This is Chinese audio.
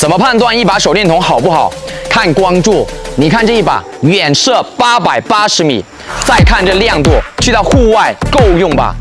怎么判断一把手电筒好不好？看光柱你看这一把远射八百八十米再看这亮度去到户外够用吧。